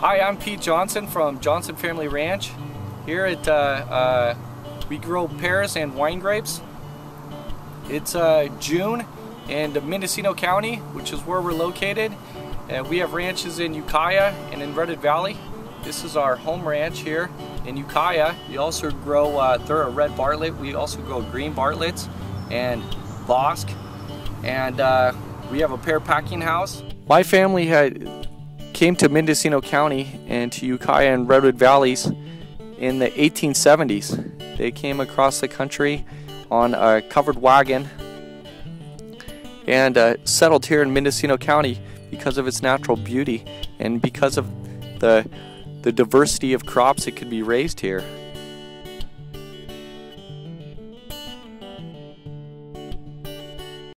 Hi, I'm Pete Johnson from Johnson Family Ranch. Here at, uh, uh, we grow pears and wine grapes. It's uh, June in Mendocino County, which is where we're located. Uh, we have ranches in Ukiah and in Redwood Valley. This is our home ranch here in Ukiah. We also grow uh, thorough red Bartlett. We also grow green Bartletts and Bosc. And uh, we have a pear packing house. My family had came to Mendocino County and to Ukiah and Redwood Valleys in the 1870s. They came across the country on a covered wagon and uh, settled here in Mendocino County because of its natural beauty and because of the the diversity of crops that could be raised here.